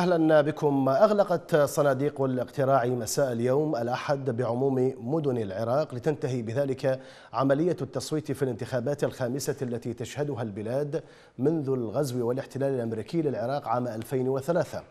أهلا بكم. أغلقت صناديق الاقتراع مساء اليوم الأحد بعموم مدن العراق لتنتهي بذلك عملية التصويت في الانتخابات الخامسة التي تشهدها البلاد منذ الغزو والاحتلال الأمريكي للعراق عام 2003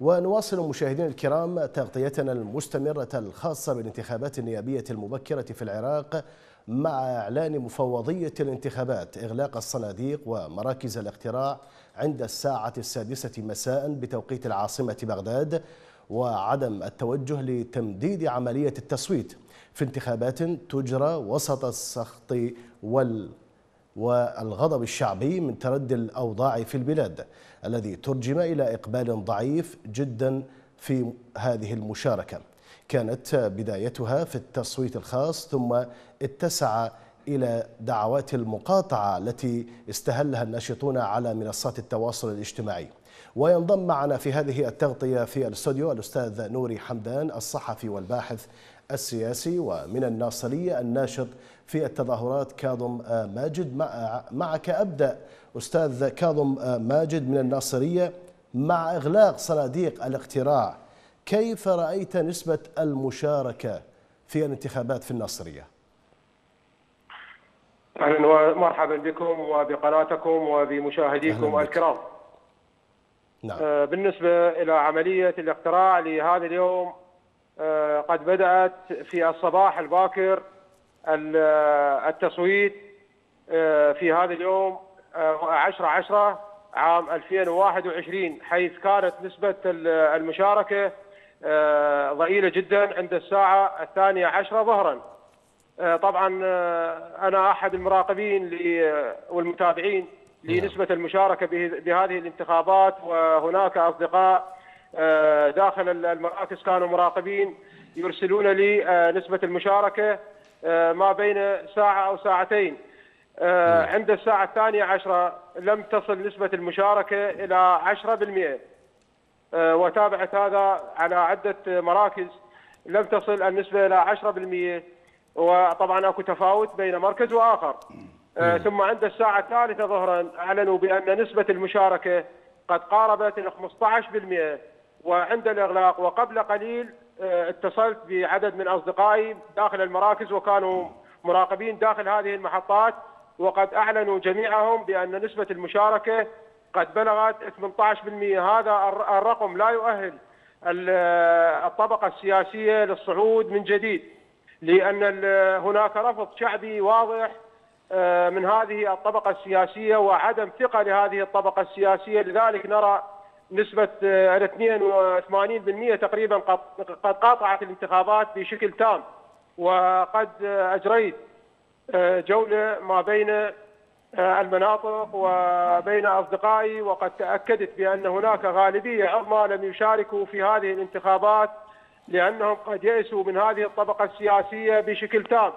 ونواصل مشاهدينا الكرام تغطيتنا المستمرة الخاصة بالانتخابات النيابية المبكرة في العراق مع إعلان مفوضية الانتخابات إغلاق الصناديق ومراكز الاقتراع عند الساعة السادسة مساء بتوقيت العاصمة بغداد وعدم التوجه لتمديد عملية التصويت في انتخابات تجرى وسط السخط وال والغضب الشعبي من تردي الأوضاع في البلاد الذي ترجم إلى إقبال ضعيف جدا في هذه المشاركة. كانت بدايتها في التصويت الخاص ثم اتسع إلى دعوات المقاطعة التي استهلها الناشطون على منصات التواصل الاجتماعي. وينضم معنا في هذه التغطية في الاستوديو الأستاذ نوري حمدان الصحفي والباحث السياسي ومن الناصرية الناشط في التظاهرات كاظم ماجد. معك أبدأ أستاذ كاظم ماجد من الناصرية. مع إغلاق صناديق الاقتراع كيف رأيت نسبة المشاركة في الانتخابات في الناصرية؟ أهلا ومرحبا بكم وبقناتكم وبمشاهديكم الكرام. نعم. بالنسبة إلى عملية الاقتراع لهذا اليوم قد بدأت في الصباح الباكر التصويت في هذا اليوم 10 10 عام 2021 حيث كانت نسبة المشاركة ضئيلة جدا عند الساعة الثانية عشرة ظهرا. طبعا أنا أحد المراقبين والمتابعين لنسبة المشاركة بهذه الانتخابات وهناك أصدقاء داخل المراكز كانوا مراقبين يرسلون لي نسبة المشاركة ما بين ساعة أو ساعتين. عند الساعة الثانية عشرة لم تصل نسبة المشاركة إلى 10% وتابعت هذا على عدة مراكز لم تصل النسبة إلى 10% وطبعا أكو تفاوت بين مركز وآخر. آه ثم عند الساعة الثالثة ظهرا أعلنوا بأن نسبة المشاركة قد قاربت ال 15% وعند الإغلاق وقبل قليل آه اتصلت بعدد من أصدقائي داخل المراكز وكانوا مراقبين داخل هذه المحطات وقد أعلنوا جميعهم بأن نسبة المشاركة قد بلغت 18% هذا الرقم لا يؤهل الطبقة السياسية للصعود من جديد. لأن هناك رفض شعبي واضح من هذه الطبقة السياسية وعدم ثقة لهذه الطبقة السياسية. لذلك نرى نسبة ال 82% تقريبا قد قاطعت الانتخابات بشكل تام. وقد أجريت جولة ما بين المناطق وبين أصدقائي وقد تأكدت بأن هناك غالبية عظمى لم يشاركوا في هذه الانتخابات. لأنهم قد يئسوا من هذه الطبقة السياسية بشكل تام.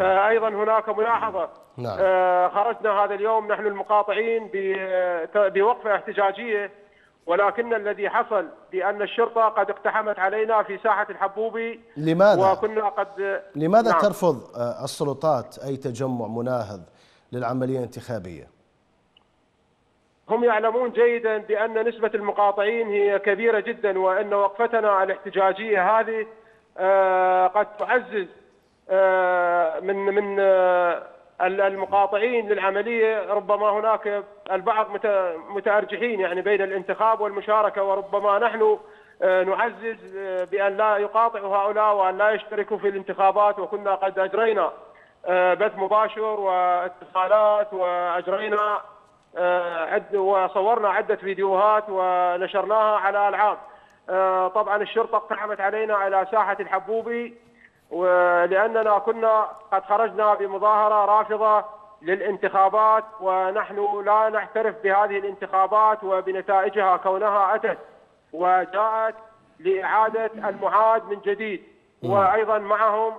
آه أيضا هناك ملاحظة نعم. آه خرجنا هذا اليوم نحن المقاطعين بوقفة احتجاجية ولكن الذي حصل بأن الشرطة قد اقتحمت علينا في ساحة الحبوبي لماذا؟ وكنا قد لماذا نعم. ترفض السلطات أي تجمع مناهض للعملية الانتخابية؟ هم يعلمون جيدا بأن نسبة المقاطعين هي كبيرة جدا وأن وقفتنا الاحتجاجيه هذه قد تعزز من من المقاطعين للعملية. ربما هناك البعض متأرجحين يعني بين الانتخاب والمشاركة وربما نحن نعزز بأن لا يقاطعوا هؤلاء وأن لا يشتركوا في الانتخابات. وكنا قد أجرينا بث مباشر واتصالات وأجرينا عد وصورنا عدة فيديوهات ونشرناها على ألعاب. طبعا الشرطة اقتحمت علينا على ساحة الحبوبي ولأننا كنا قد خرجنا بمظاهرة رافضة للانتخابات ونحن لا نعترف بهذه الانتخابات وبنتائجها كونها أتت وجاءت لإعادة المعاد من جديد وأيضا معهم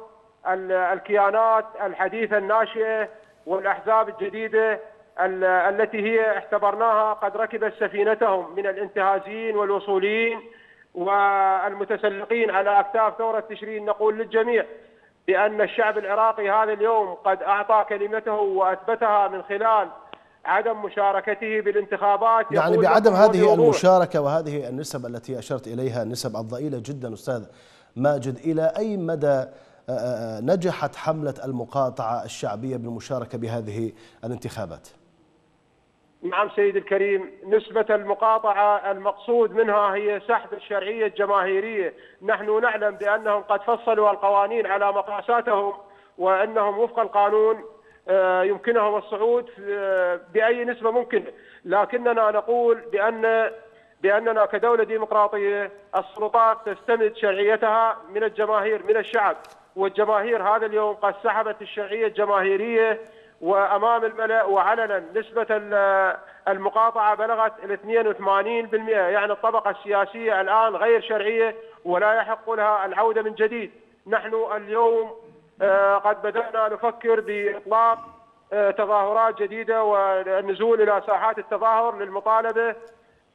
الكيانات الحديثة الناشئة والأحزاب الجديدة التي هي اعتبرناها قد ركبت سفينتهم من الانتهازيين والوصوليين والمتسلقين على أكتاف ثوره تشرين. نقول للجميع بأن الشعب العراقي هذا اليوم قد أعطى كلمته وأثبتها من خلال عدم مشاركته بالانتخابات. يعني بعدم هذه المشاركة وهذه النسب التي أشرت إليها النسب الضئيلة جدا أستاذ ماجد إلى أي مدى نجحت حملة المقاطعة الشعبية بالمشاركة بهذه الانتخابات؟ نعم سيد الكريم نسبة المقاطعة المقصود منها هي سحب الشرعية الجماهيرية. نحن نعلم بأنهم قد فصلوا القوانين على مقاساتهم وأنهم وفق القانون آه، يمكنهم الصعود آه، بأي نسبة ممكن لكننا نقول بأن بأننا كدولة ديمقراطية السلطات تستمد شرعيتها من الجماهير من الشعب. والجماهير هذا اليوم قد سحبت الشرعية الجماهيرية وأمام الملأ وعلنا نسبة المقاطعة بلغت ال 82% يعني الطبقة السياسية الآن غير شرعية ولا يحق لها العودة من جديد نحن اليوم آه، قد بدأنا نفكر بإطلاق آه، تظاهرات جديدة والنزول إلى ساحات التظاهر للمطالبة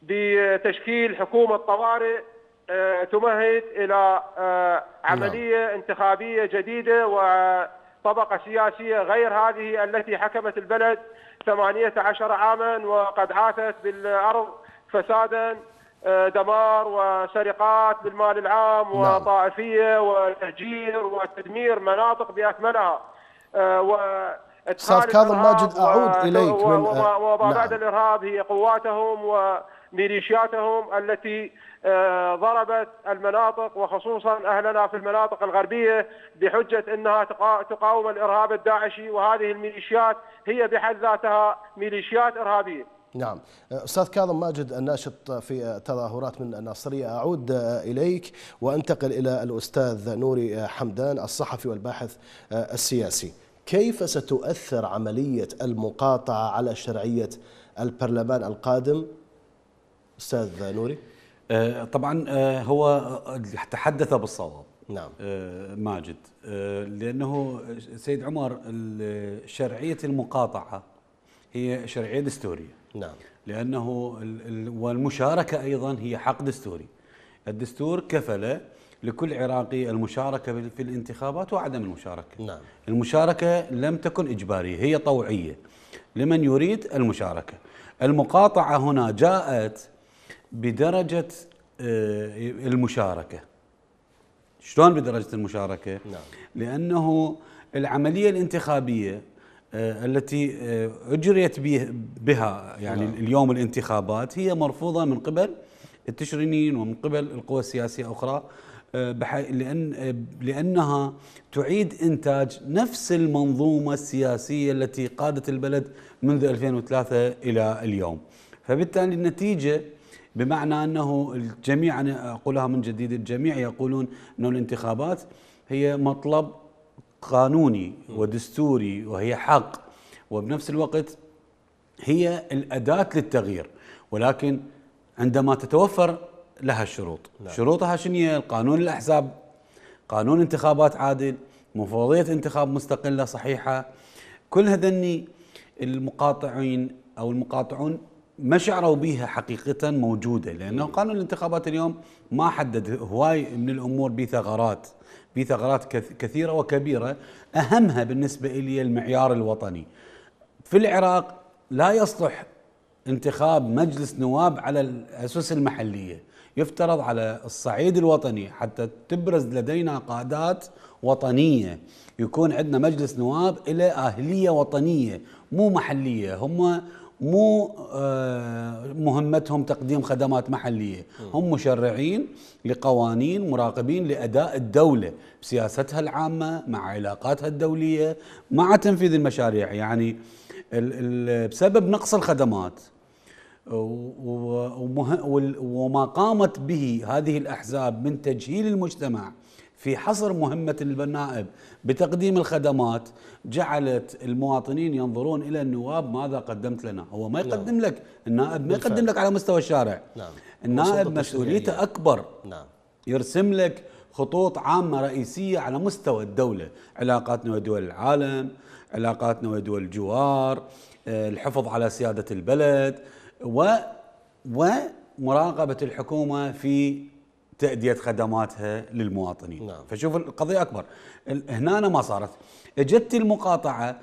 بتشكيل حكومة طوارئ آه، تمهد إلى عمليه نعم. انتخابية جديدة و طبقة سياسية غير هذه التي حكمت البلد 18 عاما وقد عاثت بالأرض فسادا آه، دمار وسرقات بالمال العام نعم. وطائفية وتهجير وتدمير مناطق بأكملها آه، أستاذ كاظم ماجد أعود إليك من وما بعد نعم. الإرهاب هي قواتهم وميليشياتهم التي ضربت المناطق وخصوصا أهلنا في المناطق الغربية بحجة إنها تقاوم الإرهاب الداعشي وهذه الميليشيات هي بحد ذاتها ميليشيات إرهابية. نعم أستاذ كاظم ماجد الناشط في تظاهرات من الناصرية أعود إليك وأنتقل إلى الأستاذ نوري حمدان الصحفي والباحث السياسي. كيف ستؤثر عملية المقاطعة على شرعية البرلمان القادم؟ أستاذ نوري. آه، طبعا آه، هو تحدث بالصواب. نعم. آه، ماجد. لأنه سيد عمر شرعية المقاطعة هي شرعية دستورية. نعم. لأنه والمشاركة أيضا هي حق دستوري. الدستور كفل لكل عراقي المشاركة في الانتخابات وعدم المشاركة. نعم. المشاركة لم تكن إجبارية هي طوعية لمن يريد المشاركة. المقاطعة هنا جاءت بدرجة آه، المشاركة شلون بدرجة المشاركة؟ نعم. لأنه العملية الانتخابية آه، التي آه، أجريت بها يعني نعم. اليوم الانتخابات هي مرفوضة من قبل التشرينيين ومن قبل القوى السياسية الأخرى لأن لأنها تعيد إنتاج نفس المنظومة السياسية التي قادت البلد منذ 2003 إلى اليوم فبالتالي النتيجة بمعنى أنه الجميع أنا أقولها من جديد الجميع يقولون أنه الانتخابات هي مطلب قانوني ودستوري وهي حق وبنفس الوقت هي الأداة للتغيير ولكن عندما تتوفر لها الشروط. نعم. شروطها شنو هي؟ القانون الأحزاب قانون انتخابات عادل مفوضية انتخاب مستقلة صحيحة. كل هذني المقاطعين أو المقاطعون ما شعروا بها حقيقة موجودة؟ لأنه قانون الانتخابات اليوم ما حدد هواي من الأمور بثغرات بثغرات كثيرة وكبيرة. أهمها بالنسبة إلي المعيار الوطني. في العراق لا يصلح انتخاب مجلس نواب على الأسس المحلية. يفترض على الصعيد الوطني حتى تبرز لدينا قادات وطنية. يكون عندنا مجلس نواب إلى أهلية وطنية مو محلية. هم مو آه، مهمتهم تقديم خدمات محلية. هم مشرعين لقوانين مراقبين لأداء الدولة بسياستها العامة مع علاقاتها الدولية مع تنفيذ المشاريع. يعني بسبب نقص الخدمات وما قامت به هذه الأحزاب من تجهيل المجتمع في حصر مهمة النائب بتقديم الخدمات جعلت المواطنين ينظرون إلى النواب ماذا قدمت لنا هو ما يقدم نعم. لك النائب ما يقدم لك على مستوى الشارع نعم. النائب مسؤوليته أكبر نعم. يرسم لك خطوط عامة رئيسية على مستوى الدولة علاقاتنا ودول العالم علاقاتنا ودول الجوار آه، الحفظ على سيادة البلد و ومراقبة الحكومة في تأدية خدماتها للمواطنين. نعم. فشوف القضية أكبر. هنا ما صارت. إجت المقاطعة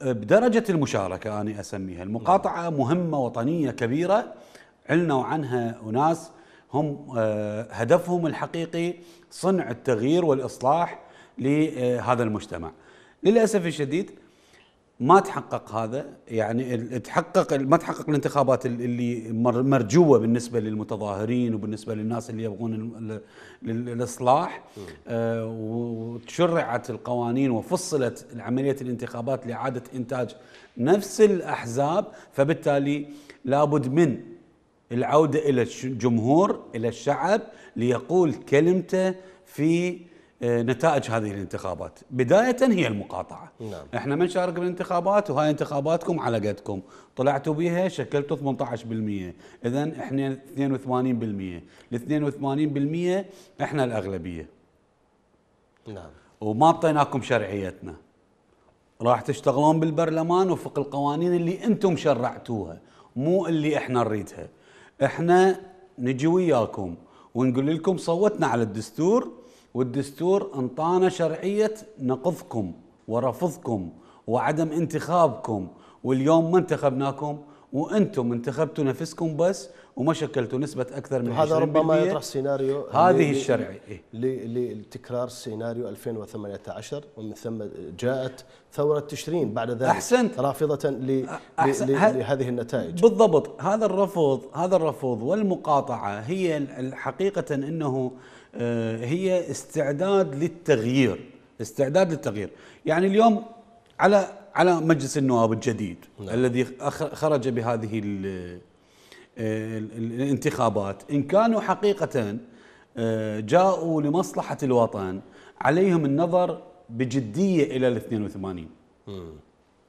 بدرجة المشاركة أنا أسميها. المقاطعة مهمة وطنية كبيرة. علنوا عنها أناس هم آه، هدفهم الحقيقي صنع التغيير والإصلاح لهذا المجتمع. للأسف الشديد ما تحقق هذا يعني تحقق ما تحقق الانتخابات اللي مرجوة بالنسبة للمتظاهرين وبالنسبة للناس اللي يبغون الإصلاح. آه وتشرعت القوانين وفصلت عملية الانتخابات لإعادة إنتاج نفس الأحزاب فبالتالي لابد من العودة إلى الجمهور إلى الشعب ليقول كلمته في نتائج هذه الانتخابات. بداية هي المقاطعة. نعم. إحنا ما نشارك بالانتخابات وهاي انتخاباتكم على قدكم. طلعتوا بها شكلتوا 18% اذا إحنا 82% ال 82% إحنا الأغلبية. نعم. وما اعطيناكم شرعيتنا. راح تشتغلون بالبرلمان وفق القوانين اللي أنتم شرعتوها مو اللي إحنا نريدها. إحنا نجي وياكم ونقول لكم صوتنا على الدستور والدستور انطانا شرعية نقضكم ورفضكم وعدم انتخابكم واليوم ما انتخبناكم وأنتم انتخبتوا نفسكم بس وما شكلتوا نسبة أكثر من هذا ربما يطرح سيناريو هذه الشرعيه لتكرار سيناريو 2018 ومن ثم جاءت ثورة تشرين بعد ذلك أحسنت. رافضة لهذه النتائج. بالضبط. هذا الرفض هذا الرفض والمقاطعة هي حقيقة إنه آه، هي استعداد للتغيير. استعداد للتغيير. يعني اليوم على على مجلس النواب الجديد نعم. الذي خرج بهذه الانتخابات. إن كانوا حقيقة آه، جاءوا لمصلحة الوطن عليهم النظر بجدية إلى ال 82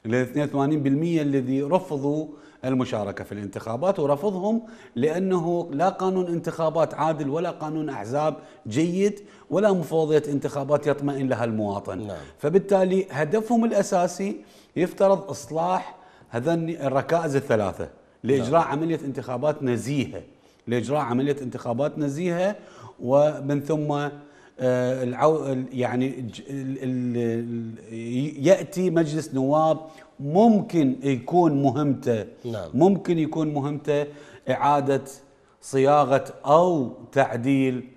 ال 82% الذي رفضوا المشاركة في الانتخابات ورفضهم لأنه لا قانون انتخابات عادل ولا قانون أحزاب جيد ولا مفوضية انتخابات يطمئن لها المواطن. نعم. فبالتالي هدفهم الأساسي يفترض إصلاح هذين الركائز الثلاثة. لإجراء نعم. عملية انتخابات نزيهة لإجراء عملية انتخابات نزيهة ومن ثم آه، العو يعني يأتي مجلس نواب ممكن يكون مهمته نعم. ممكن يكون مهمته إعادة صياغة أو تعديل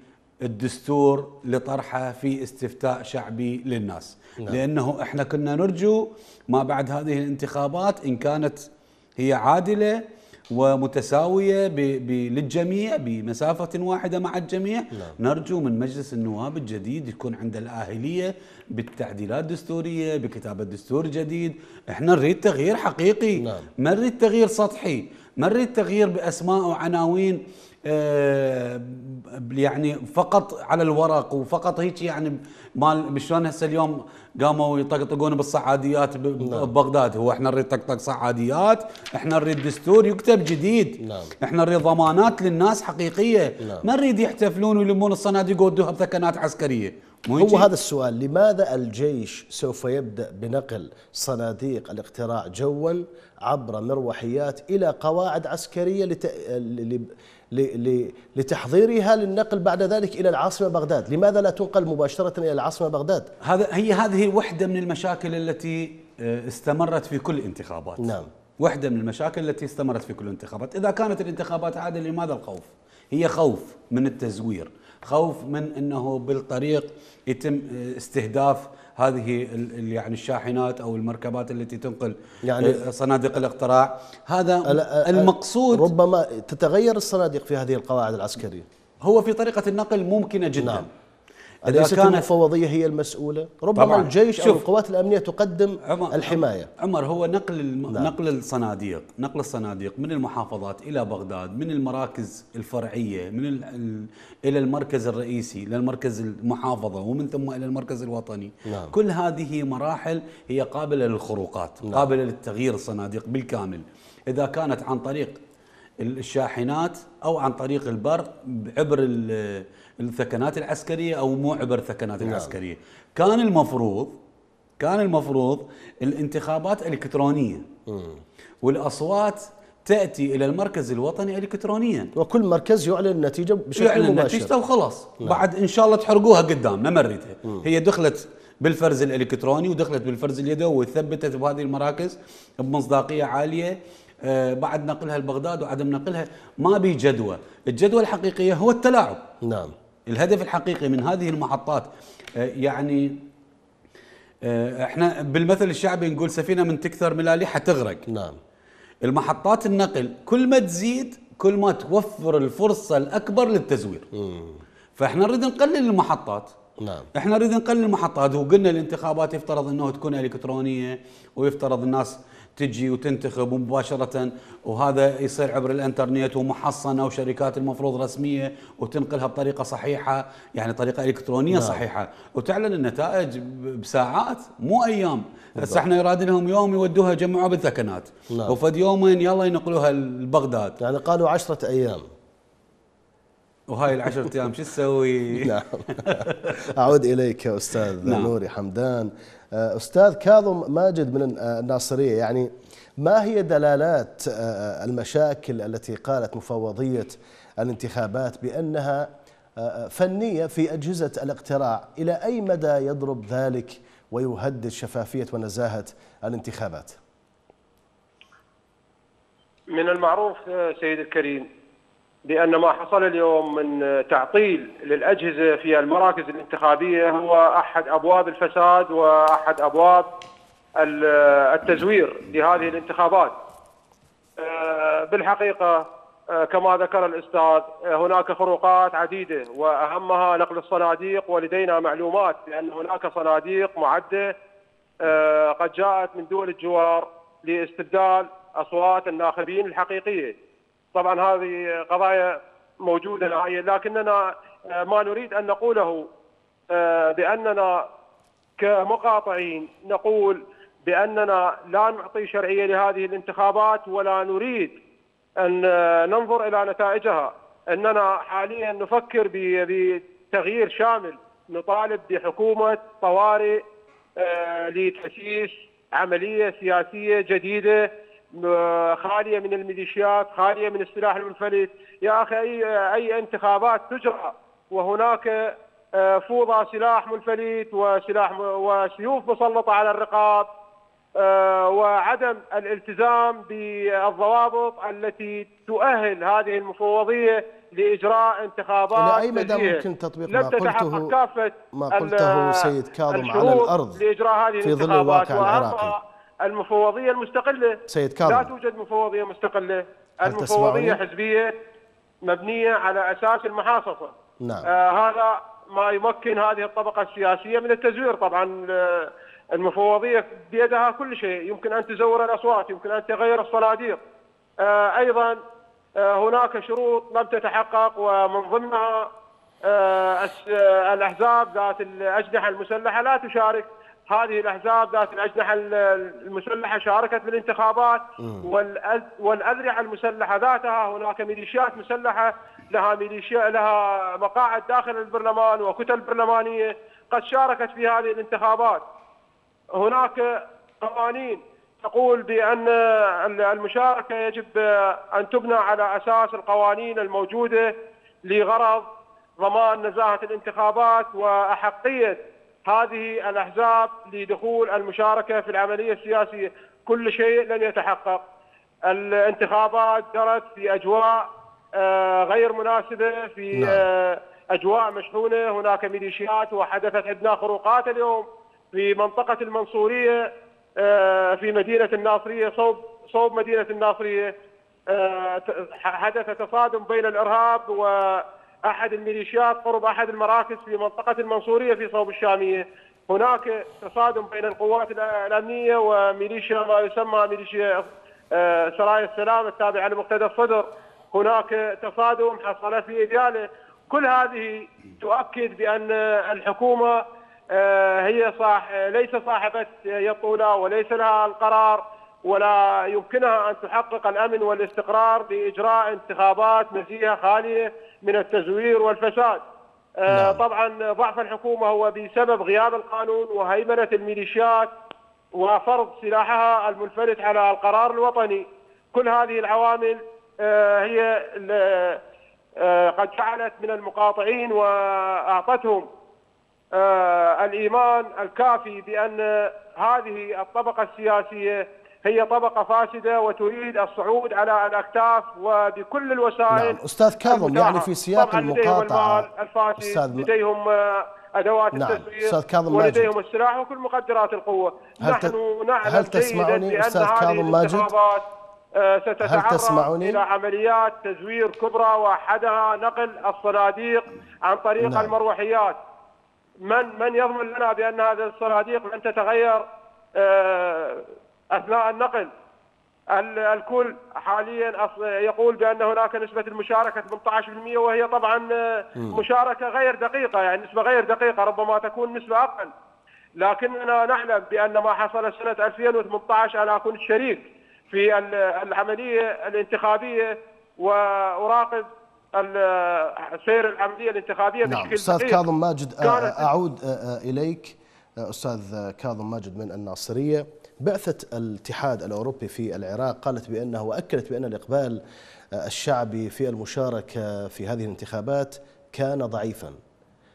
الدستور لطرحه في استفتاء شعبي للناس نعم. لأنه إحنا كنا نرجو ما بعد هذه الانتخابات إن كانت هي عادلة ومتساوية للجميع بمسافة واحدة مع الجميع. نعم. نرجو من مجلس النواب الجديد يكون عنده الآهلية بالتعديلات الدستورية بكتابة دستور جديد. إحنا نريد تغيير حقيقي. نعم. ما نريد تغيير سطحي. ما نريد تغيير بأسماء وعناوين. يعني فقط على الورق وفقط هيك يعني مال شلون هسه اليوم قاموا يطقطقون بالصعاديات نعم. ببغداد هو إحنا نريد طقطق صعاديات إحنا نريد دستور يكتب جديد نعم. إحنا نريد ضمانات للناس حقيقية نعم. ما نريد يحتفلون ويلمون الصناديق ويودوها بثكنات عسكرية هو هذا السؤال لماذا الجيش سوف يبدأ بنقل صناديق الاقتراع جوا عبر مروحيات إلى قواعد عسكرية لت... لتحضيرها للنقل بعد ذلك إلى العاصمة بغداد، لماذا لا تنقل مباشرة إلى العاصمة بغداد؟ هذا هي هذه وحدة من المشاكل التي آه، استمرت في كل الانتخابات. نعم. وحدة من المشاكل التي استمرت في كل الانتخابات، إذا كانت الانتخابات عادلة لماذا الخوف؟ هي خوف من التزوير، خوف من إنه بالطريق يتم آه، استهداف هذه يعني الشاحنات أو المركبات التي تنقل يعني آه، صناديق الاقتراع. هذا المقصود ربما تتغير الصناديق في هذه القواعد العسكرية. هو في طريقة النقل ممكنة جدا. نعم. أليست المفوضية هي المسؤولة؟ ربما طبعاً. الجيش أو القوات الأمنية تقدم عمر الحماية عمر هو نقل الم... نعم. نقل الصناديق نقل الصناديق من المحافظات إلى بغداد من المراكز الفرعية من ال... إلى المركز الرئيسي إلى المركز المحافظة ومن ثم إلى المركز الوطني نعم. كل هذه مراحل هي قابلة للخروقات نعم. قابلة للتغيير الصناديق بالكامل إذا كانت عن طريق الشاحنات أو عن طريق البر عبر الثكنات العسكرية أو مو عبر الثكنات نعم. العسكرية. كان المفروض كان المفروض الانتخابات إلكترونية. والأصوات تأتي إلى المركز الوطني الكترونيا. وكل مركز يعلن النتيجة بشكل يعلن مباشر. نتيجته وخلاص. نعم. بعد إن شاء الله تحرقوها قدامنا ما نريدها هي دخلت بالفرز الإلكتروني ودخلت بالفرز اليدوي وثبتت بهذه المراكز بمصداقية عالية بعد نقلها لبغداد وعدم نقلها ما بي جدوى. الجدوى الحقيقية هو التلاعب. نعم. الهدف الحقيقي من هذه المحطات آه، يعني آه، إحنا بالمثل الشعبي نقول سفينة من تكثر ملاليحها تغرق. نعم. المحطات النقل كل ما تزيد كل ما توفر الفرصة الأكبر للتزوير. فاحنا نريد نقلل المحطات نعم. إحنا نريد نقلل المحطات. وقلنا الانتخابات يفترض انه تكون إلكترونية ويفترض الناس تجي وتنتخب مباشرة وهذا يصير عبر الإنترنت ومحصنة وشركات المفروض رسمية وتنقلها بطريقة صحيحة يعني طريقة إلكترونية نعم. صحيحة. وتعلن النتائج بساعات مو أيام. هسه إحنا يراد لهم يوم يودوها يجمعوها بالثكنات. نعم. وفد يومين يلا ينقلوها لبغداد. يعني قالوا عشرة أيام. وهاي العشرة أيام شو تسوي؟ نعم أعود إليك يا أستاذ نعم. نوري حمدان آه، أستاذ كاظم ماجد من الناصرية يعني ما هي دلالات آه، المشاكل التي قالت مفوضية الانتخابات بأنها آه، فنية في أجهزة الاقتراع إلى أي مدى يضرب ذلك ويهدد شفافية ونزاهة الانتخابات؟ من المعروف سيد الكريم بأن ما حصل اليوم من تعطيل للأجهزة في المراكز الانتخابية هو أحد أبواب الفساد وأحد أبواب التزوير لهذه الانتخابات. آه، بالحقيقة آه، كما ذكر الأستاذ آه، هناك خروقات عديدة وأهمها نقل الصناديق ولدينا معلومات بأن هناك صناديق معدة قد جاءت من دول الجوار لاستبدال أصوات الناخبين الحقيقية. طبعا هذه قضايا موجودة نهائيا لكننا آه، ما نريد أن نقوله آه، بأننا كمقاطعين نقول بأننا لا نعطي شرعية لهذه الانتخابات ولا نريد أن آه، ننظر إلى نتائجها. إننا حاليا نفكر بتغيير شامل. نطالب بحكومة طوارئ لتأسيس عملية سياسية جديدة خالية من الميليشيات خالية من السلاح المنفلت يا أخي أي أي انتخابات تجرى وهناك آه، فوضى سلاح منفلت وسلاح وسيوف مسلطة على الرقاب آه، وعدم الالتزام بالضوابط التي تؤهل هذه المفوضية لإجراء انتخابات إلى أي مدى ممكن تطبيق ما قلته ما قلته سيد كاظم على الأرض في ظل الواقع العراقي؟ المفوضية المستقلة. سيد كاظم. لا توجد مفوضية مستقلة. المفوضية حزبية مبنية على أساس المحاصصة. نعم. آه هذا ما يمكن هذه الطبقة السياسية من التزوير. طبعا آه، المفوضية بيدها كل شيء. يمكن أن تزور الأصوات يمكن أن تغير الصناديق. آه أيضا آه هناك شروط لم تتحقق ومن ضمنها آه, آه، الأحزاب ذات الأجنحة المسلحة لا تشارك هذه الأحزاب ذات الأجنحة المسلحة شاركت بالانتخابات والأذرعة المسلحة ذاتها هناك ميليشيات مسلحة لها ميليشيا لها مقاعد داخل البرلمان وكتل برلمانية قد شاركت في هذه الانتخابات. هناك قوانين تقول بأن المشاركة يجب أن تبنى على أساس القوانين الموجودة لغرض ضمان نزاهة الانتخابات وأحقية هذه الأحزاب لدخول المشاركة في العملية السياسية. كل شيء لن يتحقق. الانتخابات جرت في أجواء آه، غير مناسبة في نعم. آه، أجواء مشحونة. هناك ميليشيات وحدثت عندنا خروقات اليوم في منطقة المنصورية آه، في مدينة الناصرية صوب صوب مدينة الناصرية. حدث تصادم بين الإرهاب و أحد الميليشيات قرب أحد المراكز في منطقة المنصورية في صوب الشامية. هناك تصادم بين القوات الأمنية وميليشيا ما يسمى ميليشيا آه، سرايا السلام التابعة لمقتدى الصدر. هناك تصادم حصل في ادياله كل هذه تؤكد بأن الحكومة آه، هي صاح ليس صاحبة يطوله وليس لها القرار ولا يمكنها أن تحقق الأمن والاستقرار بإجراء انتخابات نزيهه خالية. من التزوير والفساد. آه، نعم. طبعا ضعف الحكومة هو بسبب غياب القانون وهيمنة الميليشيات وفرض سلاحها المنفلت على القرار الوطني. كل هذه العوامل آه، هي آه، قد جعلت من المقاطعين وأعطتهم آه، الإيمان الكافي بأن هذه الطبقة السياسية هي طبقة فاسدة وتريد الصعود على الاكتاف وبكل الوسائل نعم أستاذ كاظم. يعني في سياق الفاسد أستاذ- لديهم آه، أدوات نعم. التسويق أستاذ كاظم ماجد. ولديهم السلاح وكل مقدرات القوة هل نحن نعلم هل تسمعني أستاذ هذه كاظم ماجد؟ آه، ستتعرض تسمعني؟ إلى عمليات تزوير كبرى وأحدها نقل الصناديق عن طريق نعم. المروحيات من من يضمن لنا بأن هذه الصناديق لن تتغير أثناء النقل. ال- الكل حاليا يقول بأن هناك نسبة المشاركة 18% وهي طبعا مشاركة غير دقيقة يعني نسبة غير دقيقة ربما تكون نسبة أقل. لكننا نعلم بأن ما حصل سنة 2018 أنا كنت شريك في ال- العملية الانتخابية وأراقب ال- سير العملية الانتخابية نعم بشكل أستاذ دقيق. كاظم ماجد آه، أعود آه، آه، إليك. آه، أستاذ كاظم ماجد من الناصرية. بعثة الاتحاد الأوروبي في العراق قالت بأنه وأكدت بأن الإقبال آه، الشعبي في المشاركة في هذه الانتخابات كان ضعيفا.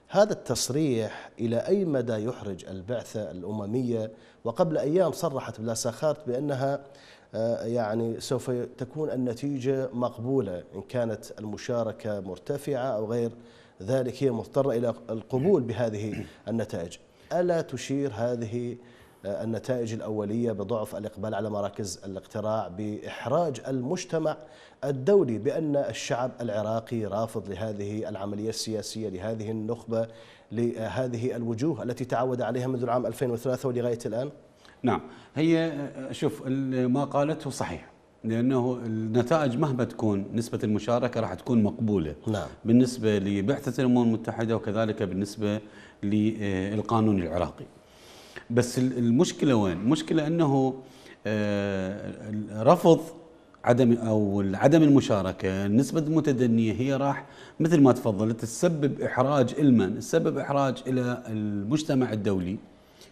هذا التصريح إلى أي مدى يحرج البعثة الأممية؟ وقبل أيام صرحت بلاساخارت بأنها آه، يعني سوف تكون النتيجة مقبولة إن كانت المشاركة مرتفعة أو غير ذلك هي مضطرة إلى القبول بهذه النتائج. ألا تشير هذه آه، النتائج الأولية بضعف الإقبال على مراكز الاقتراع بإحراج المجتمع الدولي بأن الشعب العراقي رافض لهذه العملية السياسية لهذه النخبة لهذه الوجوه التي تعود عليها منذ العام 2003 ولغاية الآن؟ نعم. هي شوف ما قالته صحيح لأنه النتائج مهما تكون نسبة المشاركة راح تكون مقبولة. نعم. بالنسبة لبعثة الأمم المتحدة وكذلك بالنسبة للقانون العراقي. بس ال- المشكلة وين؟ المشكلة أنه آه، رفض عدم أو عدم المشاركة النسبة المتدنية هي راح مثل ما تفضلت تسبب إحراج المن تسبب إحراج إلى المجتمع الدولي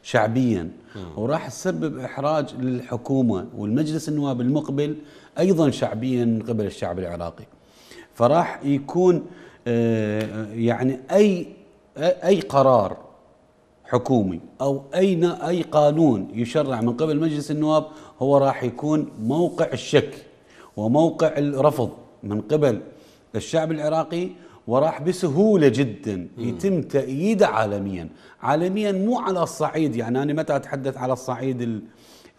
شعبيا وراح تسبب إحراج للحكومة والمجلس النواب المقبل أيضا شعبيا من قبل الشعب العراقي. فراح يكون آه، يعني أي أي قرار حكومي. أو اي نا- أي قانون يشرع من قبل مجلس النواب هو راح يكون موقع الشك وموقع الرفض من قبل الشعب العراقي وراح بسهولة جدا يتم تأييده عالميا، عالميا مو على الصعيد يعني أنا متى أتحدث على الصعيد ال-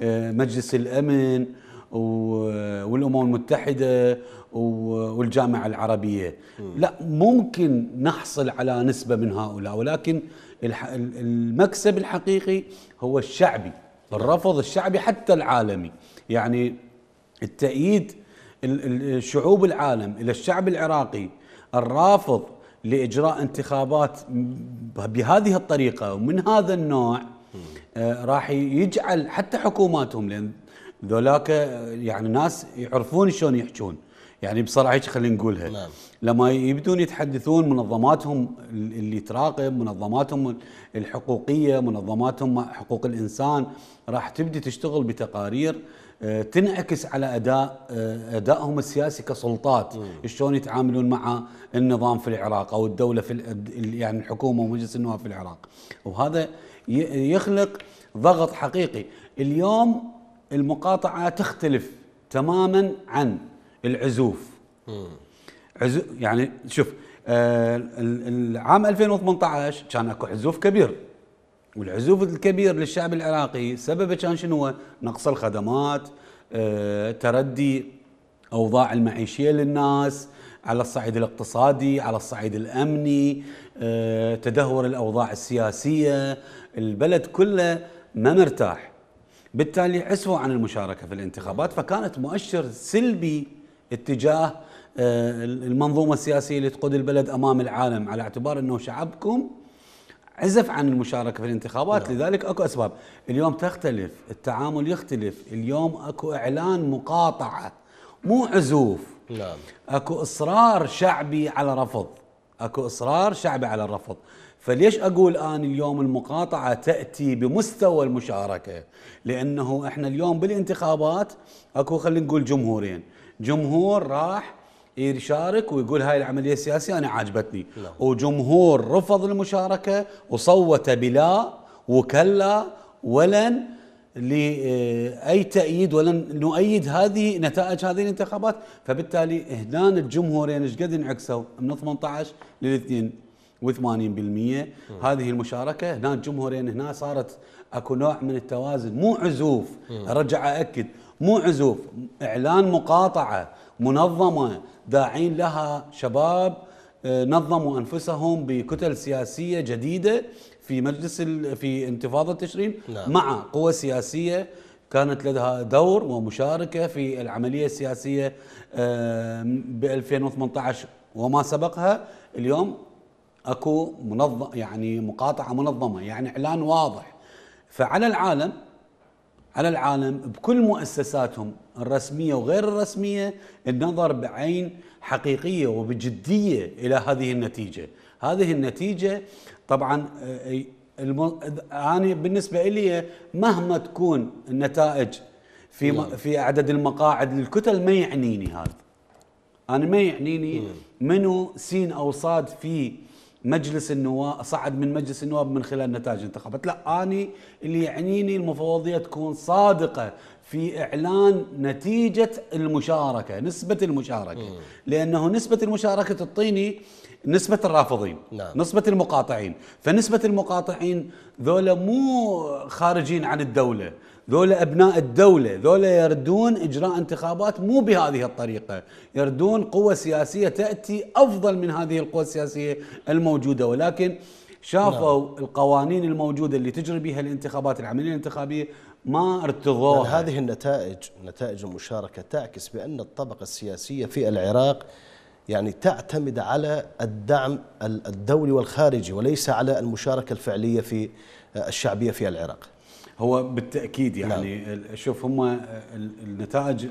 آه، مجلس الأمن و- والأمم المتحدة و- والجامعة العربية. لا ممكن نحصل على نسبة من هؤلاء ولكن المكسب الحقيقي هو الشعبي الرفض الشعبي حتى العالمي. يعني التأييد ال- ال- الشعوب العالم إلى الشعب العراقي الرافض لإجراء انتخابات بهذه الطريقة ومن هذا النوع آه، راح يجعل حتى حكوماتهم لأن ذولاك آه، يعني ناس يعرفون شلون يحجون. يعني بصراحة هيك خلينا نقولها. نعم. لما يبدون يتحدثون منظماتهم اللي تراقب منظماتهم الحقوقية منظماتهم حقوق الإنسان راح تبدي تشتغل بتقارير آه، تنعكس على أداء آه، أدائهم السياسي كسلطات. شلون يتعاملون مع النظام في العراق أو الدولة في يعني الحكومة ومجلس النواب في العراق. وهذا يخلق ضغط حقيقي. اليوم المقاطعة تختلف تماما عن العزوف. عزو يعني شوف آه ال- العام 2018 كان أكو عزوف كبير. والعزوف الكبير للشعب العراقي سببه كان شنو؟ نقص الخدمات آه تردي أوضاع المعيشية للناس على الصعيد الاقتصادي على الصعيد الأمني آه تدهور الأوضاع السياسية. البلد كله ما مرتاح. بالتالي عسفوا عن المشاركة في الانتخابات فكانت مؤشر سلبي اتجاه آه، المنظومة السياسية اللي تقود البلد أمام العالم على اعتبار إنه شعبكم عزف عن المشاركة في الانتخابات. لذلك أكو أسباب. اليوم تختلف التعامل يختلف اليوم أكو إعلان مقاطعة مو عزوف. نعم. أكو إصرار شعبي على رفض. أكو إصرار شعبي على الرفض فليش أقول آن اليوم المقاطعة تأتي بمستوى المشاركة؟ لأنه إحنا اليوم بالانتخابات أكو خلينا نقول جمهورين. جمهور راح يشارك ويقول هاي العملية السياسية أنا عاجبتني. وجمهور رفض المشاركة وصوت بلا وكلا ولن لأي تأييد ولن نؤيد هذه نتائج هذه الانتخابات. فبالتالي هنا الجمهورين إيش قد انعكسوا؟ من 18 لل 82% هذه المشاركة هنا الجمهورين هنا صارت أكو نوع من التوازن مو عزوف. ارجع اكد مو عزوف إعلان مقاطعة منظمة. داعين لها شباب آه، نظموا أنفسهم بكتل سياسية جديدة في مجلس في انتفاضة تشرين نعم. مع قوى سياسية كانت لديها دور ومشاركة في العملية السياسية ب 2018 وما سبقها. اليوم أكو منظم يعني مقاطعة منظمة يعني إعلان واضح. فعلى العالم على العالم بكل مؤسساتهم الرسمية وغير الرسمية النظر بعين حقيقية وبجدية إلى هذه النتيجة. هذه النتيجة طبعا آه، الم... أنا بالنسبة لي مهما تكون النتائج في م... نعم. في عدد المقاعد للكتل ما يعنيني هذا. أنا ما يعنيني منو سين أو صاد في مجلس النواب صعد من مجلس النواب من خلال نتائج الانتخابات لا أني اللي يعنيني المفوضية تكون صادقة في إعلان نتيجة المشاركة نسبة المشاركة مم. لأنه نسبة المشاركة تعطيني نسبة الرافضين نعم. نسبة المقاطعين فنسبة المقاطعين ذولا مو خارجين عن الدولة ذولا أبناء الدولة ذولا يردون إجراء انتخابات مو بهذه الطريقة. يردون قوة سياسية تأتي أفضل من هذه القوى السياسية الموجودة. ولكن شافوا نعم. القوانين الموجودة اللي تجري بها الانتخابات العملية الانتخابية ما ارتضوها. هذه النتائج نتائج المشاركة تعكس بأن الطبقة السياسية في العراق يعني تعتمد على الدعم الدولي والخارجي وليس على المشاركة الفعلية في الشعبية في العراق. هو بالتأكيد يعني نعم. شوف هم النتائج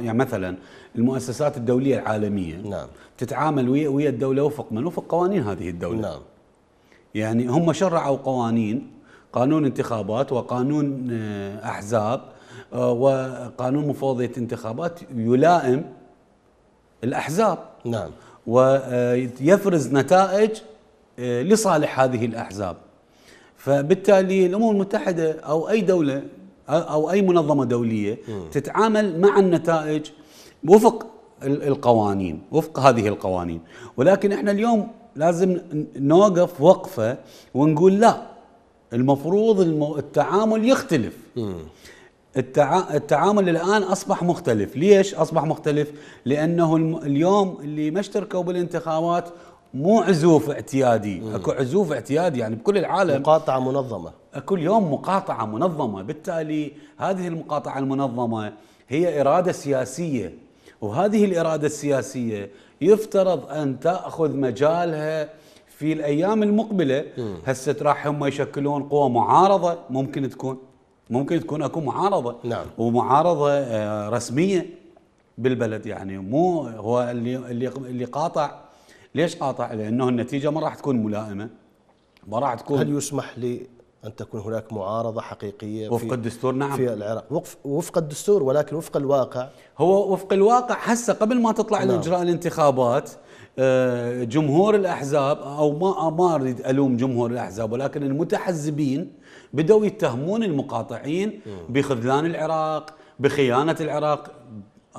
يعني مثلا المؤسسات الدولية العالمية نعم. تتعامل ويا ويا الدولة وفق من وفق قوانين هذه الدولة نعم. يعني هم شرعوا قوانين قانون انتخابات وقانون آه، أحزاب آه، وقانون مفوضية انتخابات يلائم الأحزاب نعم ويفرز نتائج آه، لصالح هذه الأحزاب فبالتالي الأمم المتحدة أو أي دولة أو أي منظمة دولية تتعامل مع النتائج وفق القوانين وفق هذه القوانين. ولكن إحنا اليوم لازم نوقف وقفة ونقول لا المفروض التعامل يختلف. التعامل الآن أصبح مختلف. ليش أصبح مختلف؟ لأنه اليوم اللي ما اشتركوا بالانتخابات مو عزوف اعتيادي. مم. اكو عزوف اعتيادي يعني بكل العالم. مقاطعة منظمة. كل يوم مقاطعة منظمة. بالتالي هذه المقاطعة المنظمة هي إرادة سياسية وهذه الإرادة السياسية يفترض أن تأخذ مجالها في الأيام المقبلة. هسه راح هم يشكلون قوى معارضة. ممكن تكون ممكن تكون اكو معارضة. نعم. ومعارضة آه، رسمية بالبلد يعني. مو هو اللي اللي اللي قاطع ليش قاطع؟ لأنه النتيجة ما راح تكون ملائمة. ما راح تكون هل يسمح لي أن تكون هناك معارضة حقيقية وفق في الدستور؟ نعم. في العراق؟ وفق, وفق الدستور ولكن وفق الواقع. هو وفق الواقع هسه قبل ما تطلع نعم. اجراء الانتخابات آه، جمهور الأحزاب أو ما ما أريد ألوم جمهور الأحزاب ولكن المتحزبين بدأوا يتهمون المقاطعين بخذلان العراق بخيانة العراق.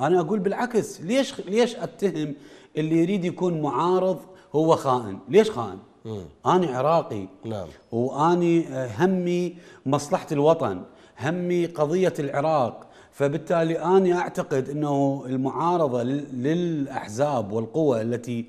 أنا أقول بالعكس ليش ليش أتهم اللي يريد يكون معارض هو خائن ليش خائن أنا عراقي نعم. وأني همي مصلحة الوطن همي قضية العراق فبالتالي أنا أعتقد أنه المعارضة للأحزاب والقوى التي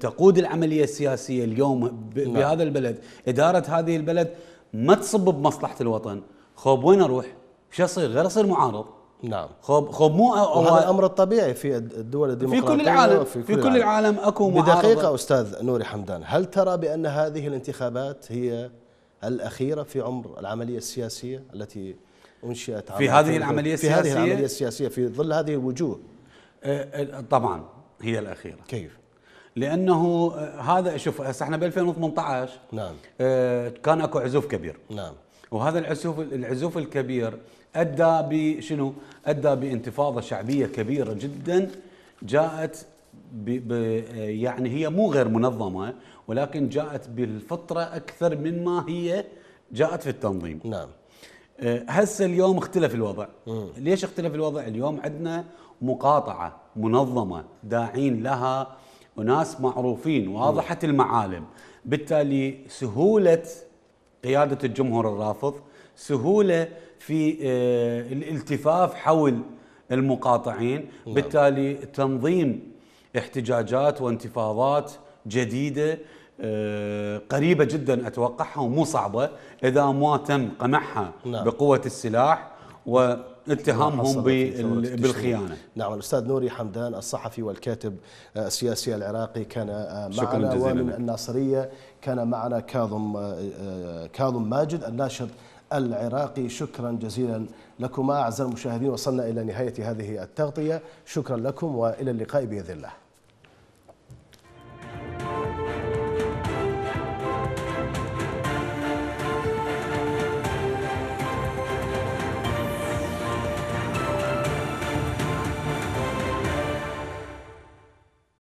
تقود العملية السياسية اليوم نعم. بهذا البلد إدارة هذه البلد ما تصب بمصلحة الوطن خوب وين أروح؟ شو أصير؟ غير أصير معارض نعم. خوب خوب مو وهذا الأمر الطبيعي في الدول الديمقراطيه في كل العالم في كل, في كل العالم, العالم أكو معارضة. بدقيقه أستاذ نوري حمدان هل ترى بأن هذه الانتخابات هي الأخيرة في عمر العملية السياسية التي أنشئت في هذه العملية السياسيه في هذه العملية السياسية في ظل هذه الوجوه؟ طبعا هي الأخيرة. كيف؟ لأنه هذا شوف هسه إحنا ب 2018 نعم. كان أكو عزوف كبير. نعم. وهذا العزوف العزوف الكبير أدى بشنو؟ أدى بانتفاضة شعبية كبيرة جدا جاءت ب ب يعني هي مو غير منظمة ولكن جاءت بالفطرة أكثر من ما هي جاءت في التنظيم. نعم. آه، هسه اليوم اختلف الوضع. ليش اختلف الوضع؟ اليوم عندنا مقاطعة منظمة داعين لها وناس معروفين واضحة المعالم. بالتالي سهولة قيادة الجمهور الرافض سهولة في آه، الالتفاف حول المقاطعين بالتالي تنظيم احتجاجات وانتفاضات جديدة آه، قريبة جدا أتوقعها ومو صعبة إذا ما تم قمعها نعم. بقوة السلاح واتهامهم حصل في ثورة بال- التشرين. بالخيانة نعم الأستاذ نوري حمدان الصحفي والكاتب آه، السياسي العراقي كان معنا ومن لك. الناصرية كان معنا كاظم كاظم ماجد الناشط العراقي. شكرا جزيلا لكما أعزائي المشاهدين وصلنا إلى نهاية هذه التغطية. شكرا لكم وإلى اللقاء بإذن الله.